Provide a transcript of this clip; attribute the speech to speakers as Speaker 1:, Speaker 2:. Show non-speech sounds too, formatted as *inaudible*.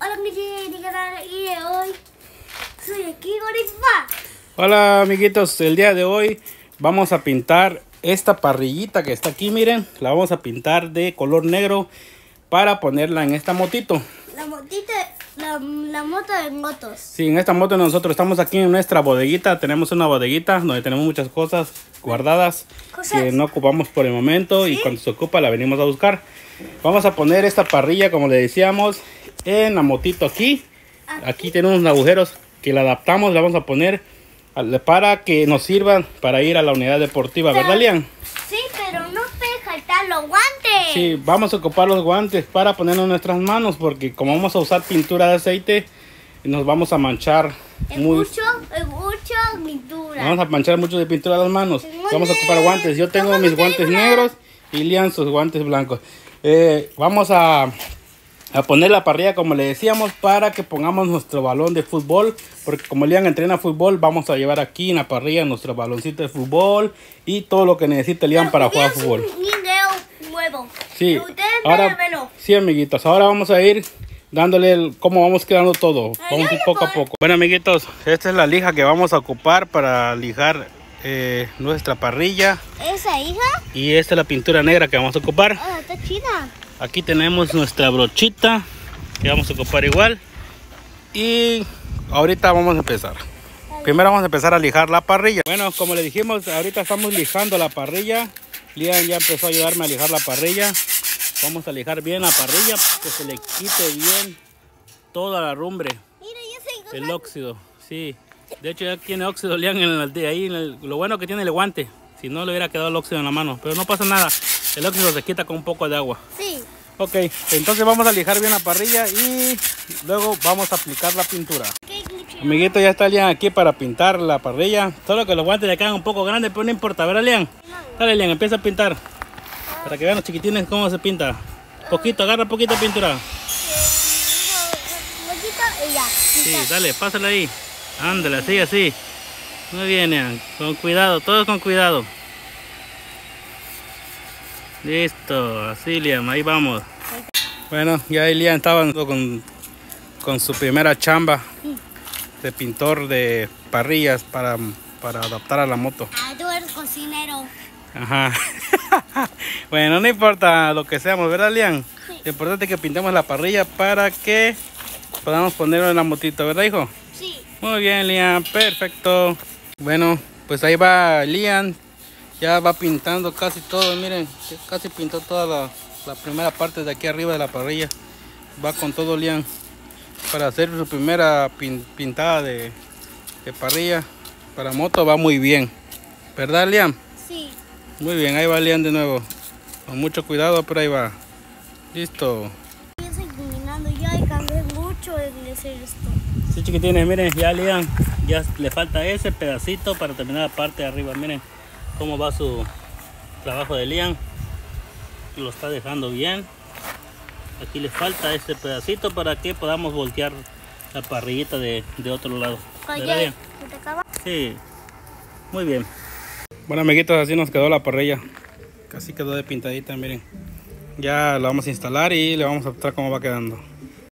Speaker 1: Hola mi gente, ¿qué tal? Y de hoy soy aquí Gorifa.
Speaker 2: Hola amiguitos, el día de hoy vamos a pintar esta parrillita que está aquí, miren, la vamos a pintar de color negro para ponerla en esta motito.
Speaker 1: La motita, la, la moto de motos.
Speaker 2: Sí, en esta moto nosotros estamos aquí en nuestra bodeguita, tenemos una bodeguita donde tenemos muchas cosas guardadas
Speaker 1: Cosas.
Speaker 2: que no ocupamos por el momento y cuando se ocupa la venimos a buscar. Vamos a poner esta parrilla, como le decíamos, en la motito aquí. Aquí tenemos unos agujeros que la adaptamos, la vamos a poner para que nos sirvan para ir a la unidad deportiva, ¿verdad, Lian?
Speaker 1: Sí, pero no puede faltar los guantes.
Speaker 2: Sí, vamos a ocupar los guantes para ponernos en nuestras manos porque como vamos a usar pintura de aceite, nos vamos a manchar
Speaker 1: Es
Speaker 2: muy...
Speaker 1: mucho, es mucho pintura.
Speaker 2: Vamos a manchar mucho de pintura las manos. Vamos a ocupar guantes. Yo tengo mis guantes negros y Lian sus guantes blancos. Eh, vamos a, a poner la parrilla como le decíamos para que pongamos nuestro balón de fútbol. Porque como Lian entrena fútbol, vamos a llevar aquí en la parrilla nuestro baloncito de fútbol y todo lo que necesite Lian para jugar
Speaker 1: Es un
Speaker 2: fútbol.
Speaker 1: video nuevo.
Speaker 2: Sí, ahora, sí, amiguitos, ahora vamos a ir dándole el- cómo vamos quedando todo. Vamos poco a poco. Bueno, amiguitos, esta es la lija que vamos a ocupar para lijar eh, nuestra parrilla.
Speaker 1: ¿Esa hija?
Speaker 2: Y esta es la pintura negra que vamos a ocupar.
Speaker 1: Ah, está chida.
Speaker 2: Aquí tenemos nuestra brochita que vamos a ocupar igual. Y ahorita vamos a empezar. Primero vamos a empezar a lijar la parrilla. Bueno, como le dijimos, ahorita estamos lijando la parrilla. Lian ya empezó a ayudarme a lijar la parrilla. Vamos a lijar bien la parrilla que se le quite bien toda la rumbre, el óxido. Sí, de hecho ya tiene óxido Lian en el, de ahí. en el- lo bueno que tiene el guante. Si no le hubiera quedado el óxido en la mano, pero no pasa nada. El óxido se quita con un poco de agua.
Speaker 1: Sí.
Speaker 2: Ok, entonces vamos a lijar bien la parrilla y luego vamos a aplicar la pintura. Amiguito, ya está Lian aquí para pintar la parrilla. Solo que los guantes le quedan un poco grandes, pero no importa, ¿verdad, Lian? Dale, Lian, empieza a pintar. Para que vean los chiquitines cómo se pinta. Poquito, agarra poquito pintura. Sí, dale, pásala ahí. Ándale, así, así. Muy bien, Lian. Con cuidado, todos con cuidado. Listo, así, Liam, ahí vamos. Bueno, ya ahí Liam estaba con, con su primera chamba de pintor de parrillas para, para adaptar a la moto.
Speaker 1: Ah, tú eres cocinero.
Speaker 2: Ajá. *laughs* bueno, no importa lo que seamos, ¿verdad, Liam?
Speaker 1: Sí.
Speaker 2: Lo importante es que pintemos la parrilla para que podamos ponerlo en la motito, ¿verdad, hijo?
Speaker 1: Sí.
Speaker 2: Muy bien, Liam, perfecto. Bueno, pues ahí va Liam. Ya va pintando casi todo, miren, casi pintó toda la, la primera parte de aquí arriba de la parrilla. Va con todo Liam para hacer su primera pin- pintada de, de parrilla para moto. Va muy bien, ¿verdad, Liam?
Speaker 1: Sí.
Speaker 2: Muy bien, ahí va Liam de nuevo. Con mucho cuidado, pero ahí va. Listo.
Speaker 1: Ya cambié mucho en hacer esto.
Speaker 2: Sí, chiquitines, miren, ya Liam, ya le falta ese pedacito para terminar la parte de arriba. Miren cómo va su trabajo de Liam. Lo está dejando bien. Aquí le falta ese pedacito para que podamos voltear la parrillita de, de otro lado. ¿Verdad,
Speaker 1: Oye.
Speaker 2: Sí, muy bien. Bueno, amiguitos, así nos quedó la parrilla. Casi quedó de pintadita, miren. Ya la vamos a instalar y le vamos a mostrar cómo va quedando.